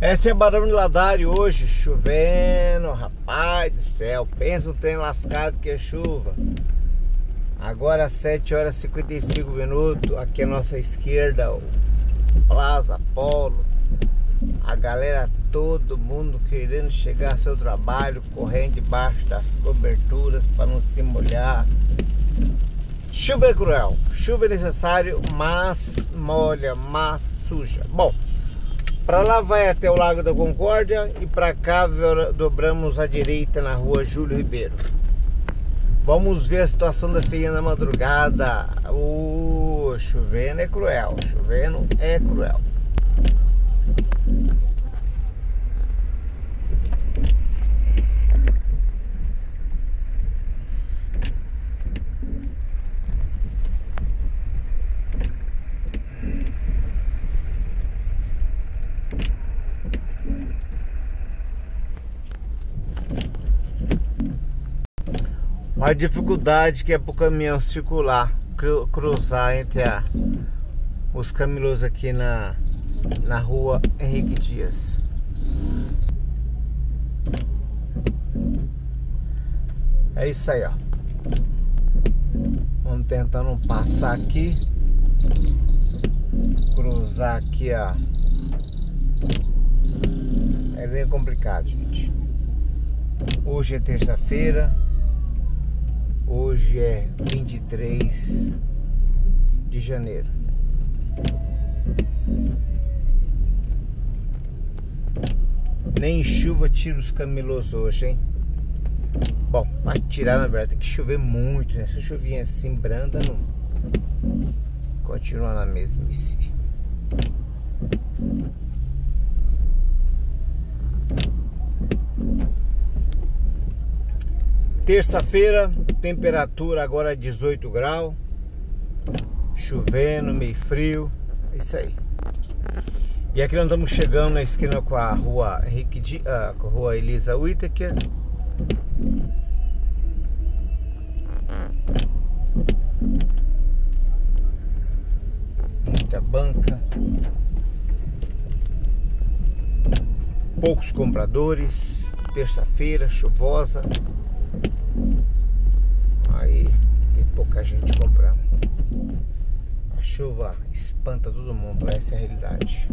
Essa é Barão de Ladário hoje, chovendo, rapaz do céu, pensa no trem lascado que é chuva. Agora 7 horas e 55 minutos, aqui à nossa esquerda, o Plaza Polo. A galera, todo mundo querendo chegar ao seu trabalho, correndo debaixo das coberturas para não se molhar. Chuva é cruel, chuva é necessário, mas molha, mas suja. Bom, para lá vai até o Lago da Concórdia e para cá dobramos à direita na rua Júlio Ribeiro. Vamos ver a situação da feia na madrugada. O chovendo é cruel, chovendo é cruel. A dificuldade que é para o caminhão circular, cruzar entre a, os camelôs aqui na, na rua Henrique Dias. É isso aí, ó. Vamos tentando passar aqui. Cruzar aqui, ó. É bem complicado, gente. Hoje é terça-feira. Hoje é 23 de janeiro. Nem chuva tira os camelos hoje, hein? Bom, para tirar na verdade tem que chover muito, né? Se chovinha assim branda não continua na mesmice. Terça-feira, temperatura agora 18 graus. Chovendo, meio frio. É isso aí. E aqui nós estamos chegando na esquina com a rua Henrique Di, uh, com a rua Elisa Whittaker. Muita banca. Poucos compradores. Terça-feira, chuvosa. Aí tem pouca gente comprando. A chuva espanta todo mundo, essa é a realidade.